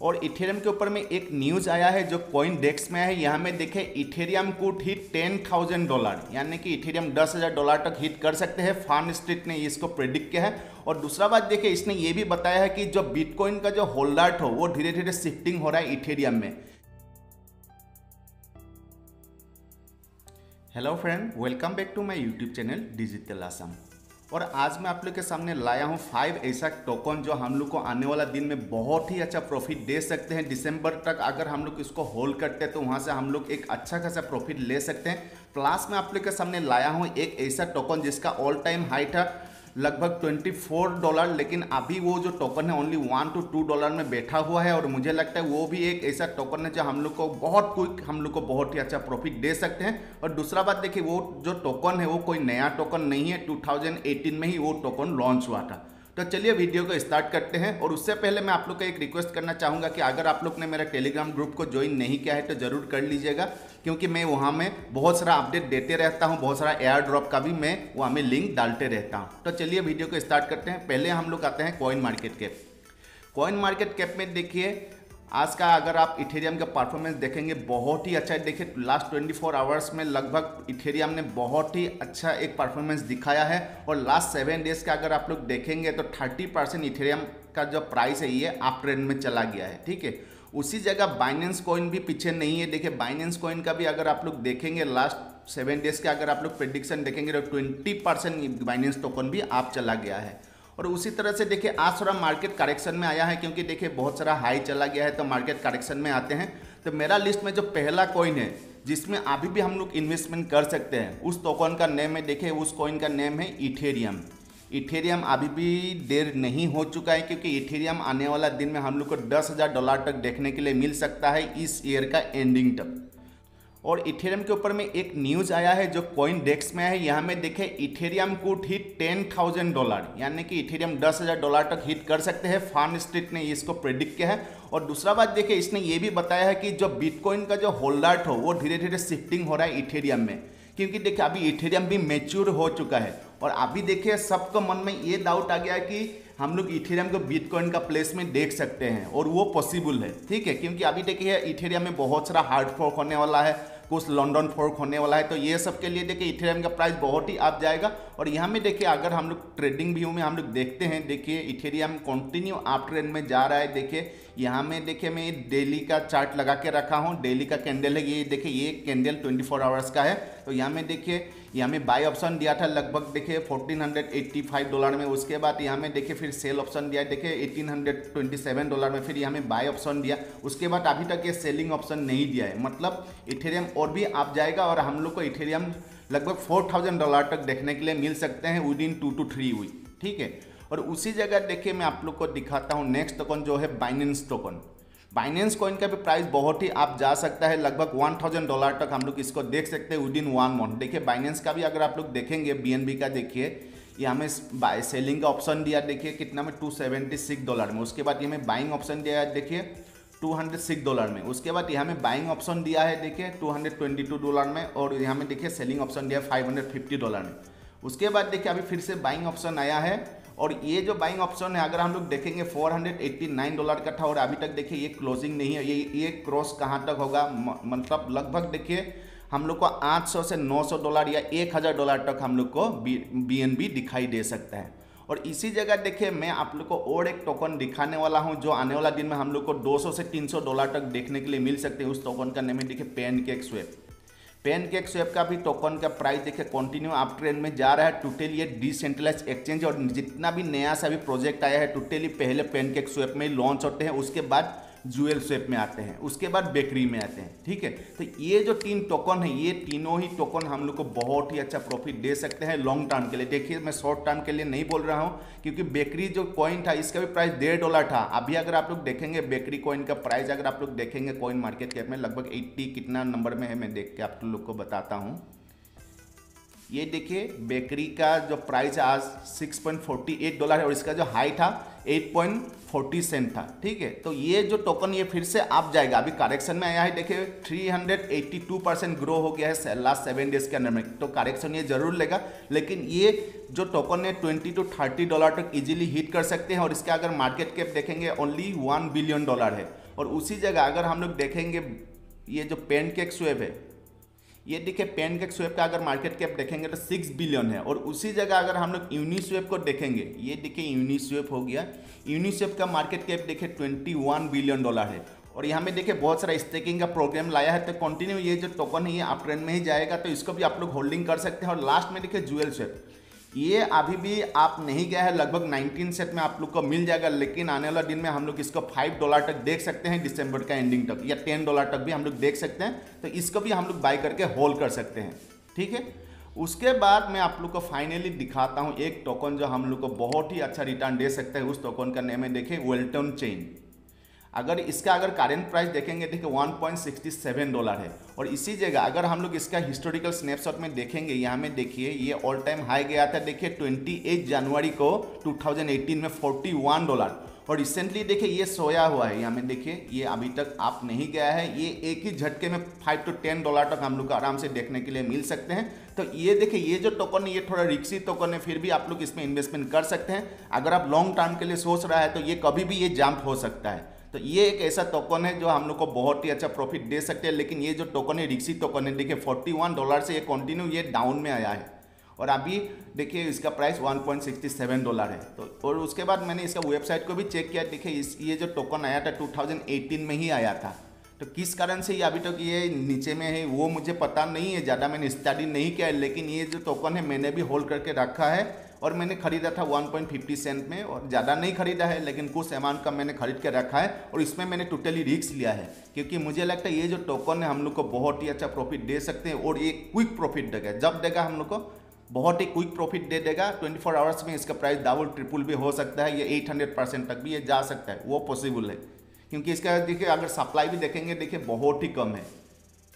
और इथेरियम के ऊपर में एक न्यूज़ आया है जो कॉइन डेक्स में है। यहाँ में देखे, Ethereum could hit ten thousand dollar यानी कि इथेरियम दस हज़ार डॉलर तक हिट कर सकते हैं। फार्म स्ट्रीट ने इसको प्रेडिक्ट किया है। और दूसरा बात देखिए इसने ये भी बताया है कि जो बिटकॉइन का जो होल्डर हो, वो धीरे धीरे शिफ्टिंग हो रहा है इथेरियम में। Hello friend welcome back to my YouTube channel digital Assam और आज मैं आप लोग के सामने लाया हूँ फाइव ऐसा टोकन जो हम लोग को आने वाला दिन में बहुत ही अच्छा प्रॉफिट दे सकते हैं। दिसंबर तक अगर हम लोग इसको होल्ड करते हैं तो वहाँ से हम लोग एक अच्छा खासा प्रॉफिट ले सकते हैं। प्लस मैं आप लोग के सामने लाया हूँ एक ऐसा टोकन जिसका ऑल टाइम हाई था। लगभग 24 डॉलर लेकिन अभी वो जो टोकन है only one to two dollar में बैठा हुआ है, और मुझे लगता है वो भी एक ऐसा टोकन है जो हम लोग को बहुत क्विक हम लोग को बहुत ही अच्छा प्रॉफिट दे सकते हैं। और दूसरा बात, देखिए, वो जो टोकन है, वो कोई नया टोकन नहीं है। 2018 में ही वो टोकन लॉन्च हुआ था। तो चलिए वीडियो को स्टार्ट करते हैं और उससे पहले मैं आप लोग का एक रिक्वेस्ट करना चाहूँगा कि अगर आप लोग ने मेरा टेलीग्राम ग्रुप को ज्वाइन नहीं किया है तो ज़रूर कर लीजिएगा, क्योंकि मैं वहाँ में बहुत सारा अपडेट देते रहता हूँ, बहुत सारा एयर ड्रॉप का भी मैं वहाँ में लिंक डालते रहता हूँ। तो चलिए वीडियो को स्टार्ट करते हैं। पहले हम लोग आते हैं coin market cap coin market cap में देखिए आज का अगर आप इथेरियम का परफॉर्मेंस देखेंगे, बहुत ही अच्छा देखिए लास्ट 24 आवर्स में लगभग इथेरियम ने बहुत ही अच्छा एक परफॉर्मेंस दिखाया है। और लास्ट सेवन डेज़ का अगर आप लोग देखेंगे तो 30 परसेंट इथेरियम का जो प्राइस है, ये आप ट्रेंड में चला गया है। ठीक है? उसी जगह बाइनेंस कॉइन भी पीछे नहीं है। देखिए बाइनेंस कॉइन का भी अगर आप लोग देखेंगे लास्ट सेवन डेज़ का अगर आप लोग प्रिडिक्शन देखेंगे तो ट्वेंटी परसेंट बाइनेंस टोकन भी आप चला गया है। और उसी तरह से देखिए, आज थोड़ा मार्केट करेक्शन में आया है, क्योंकि देखिए, बहुत सारा हाई चला गया है तो मार्केट करेक्शन में आते हैं। तो मेरा लिस्ट में जो पहला कॉइन है, जिसमें अभी भी हम लोग इन्वेस्टमेंट कर सकते हैं, उस टोकन का नेम है, देखिए, उस कॉइन का नेम है इथेरियम इथेरियम अभी भी देर नहीं हो चुका है, क्योंकि इथेरियम आने वाला दिन में हम लोग को दस हज़ार डॉलर तक देखने के लिए मिल सकता है, इस ईयर का एंडिंग तक। और इथेरियम के ऊपर में एक न्यूज़ आया है जो कॉइन डेस्क में है। यहाँ में देखे Ethereum could hit ten thousand dollar यानी कि इथेरियम दस हज़ार डॉलर तक हिट कर सकते हैं। फार्म स्ट्रीट ने इसको प्रेडिक्ट किया है। और दूसरा बात देखिए इसने ये भी बताया है कि जो बिटकॉइन का जो होल्डर हो, वो धीरे धीरे शिफ्टिंग हो रहा है इथेरियम में। क्योंकि देखिए, अभी इथेरियम भी मेच्योर हो चुका है। और अभी देखिए, सबको मन में ये डाउट आ गया कि हम लोग इथेरियम को बिटकॉइन का प्लेस में देख सकते हैं। और वो पॉसिबल है। ठीक है? क्योंकि अभी देखिए इथेरियम में बहुत सारा हार्ड फोर्क होने वाला है। कुछ लंडन फोर्क होने वाला है तो ये सब के लिए देखिए इथेरियम का प्राइस बहुत ही आप जाएगा। और यहाँ में देखिए अगर हम लोग ट्रेडिंग व्यू में हम लोग देखते हैं, देखिए इथेरियम कंटिन्यू आप ट्रेंड में जा रहा है, देखिए यहाँ में देखिए मैं डेली का चार्ट लगा के रखा हूँ डेली का कैंडल है, ये देखिए ये कैंडल 24 आवर्स का है। तो यहाँ में देखिए यहाँ में बाय ऑप्शन दिया था लगभग, देखिए 1485 डॉलर में। उसके बाद यहाँ में देखिए, फिर सेल ऑप्शन दिया, देखिए 1827 डॉलर में फिर यहाँ में बाय ऑप्शन दिया। उसके बाद अभी तक ये सेलिंग ऑप्शन नहीं दिया है। मतलब इथेरियम और भी आप जाएगा और हम लोग को इथेरियम लगभग फोर थाउज़ेंड डॉलर तक देखने के लिए मिल सकते हैं within two to three week ठीक है? और उसी जगह देखिए मैं आप लोग को दिखाता हूँ नेक्स्ट टोकन जो है बाइनेंस टोकन बाइनेंस कॉइन का भी प्राइस बहुत ही आप जा सकता है। लगभग वन थाउज़ेंड डॉलर तक हम लोग इसको देख सकते हैं विद इन वन मंथ देखिए बाइनेंस का भी अगर आप लोग देखेंगे बीएनबी का देखिए, ये हमें बाय सेलिंग का ऑप्शन दिया। देखिए, कितना में? टू सेवेंटी सिक्स डॉलर में। उसके बाद ये हमें बाइंग ऑप्शन दिया है, देखिए टू हंड्रेड सिक्स डॉलर में। उसके बाद यहाँ में बाइंग ऑप्शन दिया है, देखिए two hundred twenty two dollar में और यहाँ में देखिए सेलिंग ऑप्शन दिया है फाइव हंड्रेड फिफ्टी डॉलर में। उसके बाद, देखिए, अभी फिर से बाइंग ऑप्शन आया है। और ये जो बाइंग ऑप्शन है, अगर हम लोग देखेंगे 489 डॉलर का था और अभी तक देखिए, ये क्लोजिंग नहीं है। ये ये क्रॉस कहाँ तक होगा? मतलब लगभग देखिए, हम लोग को 800 से 900 डॉलर या 1000 डॉलर तक हम लोग को बी एन बी दिखाई दे सकता है। और इसी जगह देखिए, मैं आप लोग को और एक टोकन दिखाने वाला हूँ, जो आने वाला दिन में हम लोग को 200 से 300 डॉलर तक देखने के लिए मिल सकते हैं। उस टोकन का नेम है, देखिए PancakeSwap PancakeSwap का भी टोकन का प्राइस देखिए कंटिन्यू आप ट्रेंड में जा रहा है। टोटली ये डिसेंट्रलाइज एक्सचेंज और जितना भी नया सा भी प्रोजेक्ट आया है टोटली पहले पेन केक स्वेप में लॉन्च होते हैं। उसके बाद जुएल शेप में आते हैं, उसके बाद बेकरी में आते हैं, ठीक है? तो ये जो तीन टोकन है, ये तीनों ही टोकन हम लोग को बहुत ही अच्छा प्रॉफिट दे सकते हैं लॉन्ग टर्म के लिए। देखिए, मैं शॉर्ट टर्म के लिए नहीं बोल रहा हूँ, क्योंकि बेकरी जो कॉइन था, इसका भी प्राइस डेढ़ डॉलर था। अभी अगर आप लोग देखेंगे बेकरी कॉइन का प्राइस अगर आप लोग देखेंगे कॉइन मार्केट कैप में, लगभग एट्टी कितना नंबर में है, मैं देख के आप लोग को बताता हूँ। ये देखिए बेकरी का जो प्राइस आज 6.48 डॉलर है और इसका जो हाई था 8.40 सेंट था, ठीक है? तो ये जो टोकन ये फिर से आप जाएगा। अभी करेक्शन में आया है, देखिए 382 परसेंट ग्रो हो गया है लास्ट सेवन डेज़ के अंदर में। तो करेक्शन ये ज़रूर लेगा, लेकिन ये जो टोकन है 20 टू 30 डॉलर तक इजीली हिट कर सकते हैं और इसका अगर मार्केट कैप देखेंगे ओनली वन बिलियन डॉलर है। और उसी जगह अगर हम लोग देखेंगे, ये जो पेन केक स्वेब है ये देखिए पेन केक स्वेप का अगर मार्केट कैप देखेंगे तो सिक्स बिलियन है। और उसी जगह अगर हम लोग यूनिस्वेप को देखेंगे, ये देखिए यूनिस्वेप हो गया। यूनिस्वेप का मार्केट कैप देखिए ट्वेंटी वन बिलियन डॉलर है। और यहाँ में देखिए बहुत सारा स्टेकिंग का प्रोग्राम लाया है। तो कंटिन्यू ये जो टोकन है, ये आप ट्रेंड में ही जाएगा। तो इसको भी आप लोग होल्डिंग कर सकते हैं। और लास्ट में देखिए ज्वेल स्वेप ये अभी भी आप नहीं गया है, लगभग 19 सेट में आप लोग को मिल जाएगा, लेकिन आने वाला दिन में हम लोग इसको 5 डॉलर तक देख सकते हैं दिसंबर का एंडिंग तक, या 10 डॉलर तक भी हम लोग देख सकते हैं तो इसको भी हम लोग बाई करके होल्ड कर सकते हैं, ठीक है? उसके बाद मैं आप लोग को फाइनली दिखाता हूँ एक टोकन जो हम लोग को बहुत ही अच्छा रिटर्न दे सकता है, उस टोकन का नेम है, देखिए वेल्टन चेन अगर इसका अगर करेंट प्राइस देखेंगे, देखिए 1.67 डॉलर है। और इसी जगह अगर हम लोग इसका हिस्टोरिकल स्नैपशॉट में देखेंगे, यहाँ में देखिए, ये ऑल टाइम हाई गया था, देखिए 28 जनवरी को 2018 में 41 डॉलर और रिसेंटली देखिए ये सोया हुआ है, यहाँ में देखिए, ये अभी तक आप नहीं गया है। ये एक ही झटके में फाइव टू टेन डॉलर तक हम लोग आराम से देखने के लिए मिल सकते हैं। तो ये देखिए, ये जो टोकन है, ये थोड़ा रिक्सी टोकन है, फिर भी आप लोग इसमें इन्वेस्टमेंट कर सकते हैं। अगर आप लॉन्ग टर्म के लिए सोच रहा है तो ये कभी भी ये जंप हो सकता है। तो ये एक ऐसा टोकन है जो हम लोग को बहुत ही अच्छा प्रॉफिट दे सकते हैं, लेकिन ये जो टोकन है रिक्सी टोकन है, देखिए 41 डॉलर से ये कंटिन्यू ये डाउन में आया है। और अभी देखिए, इसका प्राइस 1.67 डॉलर है। तो और उसके बाद मैंने इसका वेबसाइट को भी चेक किया, देखिए, इस, ये जो टोकन आया था 2018 में ही आया था। तो किस कारण से ये अभी तक तो ये नीचे में है, वो मुझे पता नहीं है, ज़्यादा मैंने स्टडी नहीं किया है, लेकिन ये जो टोकन है, मैंने भी होल्ड करके रखा है। और मैंने खरीदा था 1.50 सेंट में और ज़्यादा नहीं खरीदा है, लेकिन कुछ अमाउंट का मैंने खरीद के रखा है और इसमें मैंने टोटली रिक्स लिया है। क्योंकि मुझे लगता है ये जो टोकन है, हम लोग को बहुत ही अच्छा प्रॉफिट दे सकते हैं और ये क्विक प्रॉफिट देगा। जब देगा, हम लोग को बहुत ही क्विक प्रॉफिट दे देगा। 24 आवर्स में इसका प्राइस डबल ट्रिपल भी हो सकता है, ये 800 परसेंट तक भी ये जा सकता है। वो पॉसिबल है। क्योंकि इसका, देखिए, अगर सप्लाई भी देखेंगे, देखिए, बहुत ही कम है।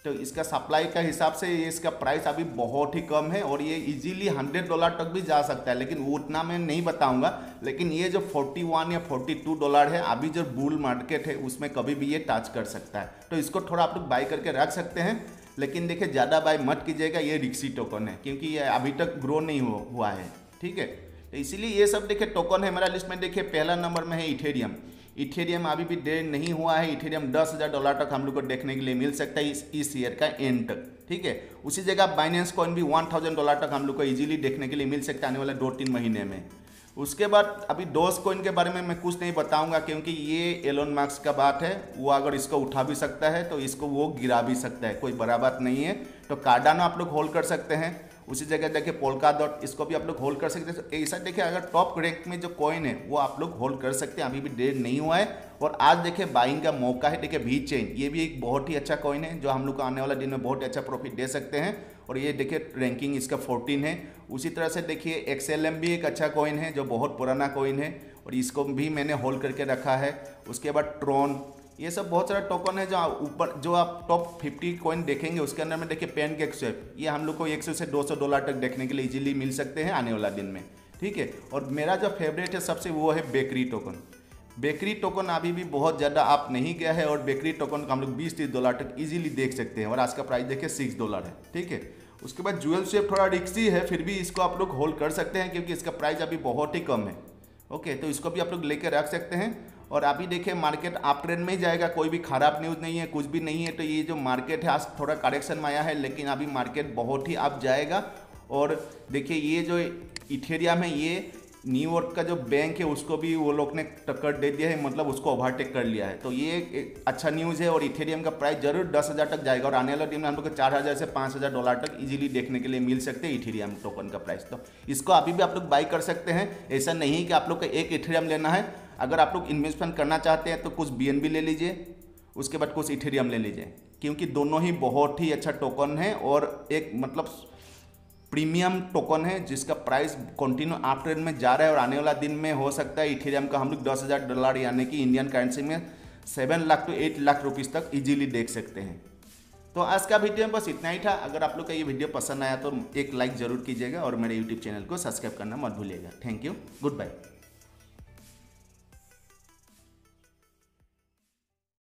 तो इसका सप्लाई का हिसाब से ये इसका प्राइस अभी बहुत ही कम है और ये इजीली 100 डॉलर तक भी जा सकता है। लेकिन वो उतना मैं नहीं बताऊँगा। लेकिन ये जो 41 या 42 डॉलर है, अभी जो बुल मार्केट है, उसमें कभी भी ये टच कर सकता है। तो इसको थोड़ा आप लोग बाई करके रख सकते हैं। लेकिन देखिए, ज़्यादा बाई मत कीजिएगा, ये रिक्सी टोकन है, क्योंकि ये अभी तक ग्रो नहीं हुआ है। ठीक है? तो इसीलिए ये सब देखिए टोकन है। मेरा लिस्ट में देखिए, पहला नंबर में है इथेरियम इथेरियम अभी भी डेड नहीं हुआ है। इथेरियम दस हज़ार डॉलर तक हम लोग को देखने के लिए मिल सकता है इस इस ईयर का एंड तक, ठीक है? उसी जगह बाइनेंस कॉइन भी वन थाउज़ेंड डॉलर तक हम लोग को इजीली देखने के लिए मिल सकता है आने वाले दो तीन महीने में। उसके बाद अभी डोज कॉइन के बारे में मैं कुछ नहीं बताऊँगा क्योंकि ये एलोन मार्क्स का बात है। वो अगर इसको उठा भी सकता है तो इसको वो गिरा भी सकता है, कोई बड़ा बात नहीं है। तो कार्डानो आप लोग होल्ड कर सकते हैं। उसी जगह देखिए पोलका डॉट इसको भी आप लोग होल्ड कर सकते हैं। तो ऐसा देखिए, अगर टॉप रैंक में जो कॉइन है, वो आप लोग होल्ड कर सकते हैं। अभी भी डेट नहीं हुआ है। और आज देखिए बाइंग का मौका है। देखिए भी चेन ये भी एक बहुत ही अच्छा कॉइन है, जो हम लोग को आने वाला दिन में बहुत अच्छा प्रॉफिट दे सकते हैं। और ये देखिए रैंकिंग इसका फोर्टीन है। उसी तरह से देखिए एक्सएल भी एक अच्छा कॉइन है, जो बहुत पुराना कॉइन है। और इसको भी मैंने होल्ड करके रखा है। उसके बाद ट्रोन ये सब बहुत सारा टोकन है जो ऊपर, जो आप टॉप 50 कॉइन देखेंगे, उसके अंदर में देखिए पेन के स्वेप ये हम लोग को 100 से 200 डॉलर तक देखने के लिए इजीली मिल सकते हैं आने वाला दिन में। ठीक है? और मेरा जो फेवरेट है, सबसे वो है बेकरी टोकन बेकरी टोकन अभी भी बहुत ज़्यादा आप नहीं गया है और बेकरी टोकन का हम लोग बीस तीस डॉलर तक इजीली देख सकते हैं। और आज का प्राइस देखिए सिक्स डॉलर है। ठीक है? उसके बाद ज्वेल शेप थोड़ा रिक्सी है, फिर भी इसको आप लोग होल्ड कर सकते हैं क्योंकि इसका प्राइस अभी बहुत ही कम है। ओके तो इसको भी आप लोग लेकर रख सकते हैं। और अभी देखिए मार्केट आप ट्रेंड में ही जाएगा। कोई भी खराब न्यूज़ नहीं है, कुछ भी नहीं है तो ये जो मार्केट है, आज थोड़ा करेक्शन में आया है, लेकिन अभी मार्केट बहुत ही आप जाएगा। और देखिए, ये जो इथेरियम है, ये न्यूयॉर्क का जो बैंक है, उसको भी वो लोग ने टक्कर दे दिया है मतलब उसको ओवरटेक कर लिया है। तो ये अच्छा न्यूज़ है और इथेरियम का प्राइस ज़रूर दस हज़ार तक जाएगा और आने वाले दिन में हम लोग को चार हज़ार से पाँच हज़ार डॉलर तक इजीली देखने के लिए मिल सकते हैं इथेरियम टोकन का प्राइस तो इसको अभी भी आप लोग बाई कर सकते हैं। ऐसा नहीं कि आप लोग को एक इथेरियम लेना है अगर आप लोग इन्वेस्टमेंट करना चाहते हैं तो कुछ BNB ले लीजिए, उसके बाद कुछ इथेरियम ले लीजिए। क्योंकि दोनों ही बहुत ही अच्छा टोकन है और एक मतलब प्रीमियम टोकन है, जिसका प्राइस कंटिन्यू आप ट्रेंड में जा रहा है और आने वाला दिन में हो सकता है इथेरियम का हम लोग दस हज़ार डॉलर यानी कि इंडियन करेंसी में seven lakh to eight lakh rupees तक इजीली देख सकते हैं। तो आज का वीडियो बस इतना ही था। अगर आप लोग का ये वीडियो पसंद आया तो एक लाइक ज़रूर कीजिएगा और मेरे यूट्यूब चैनल को सब्सक्राइब करना मत भूलिएगा। Thank you good bye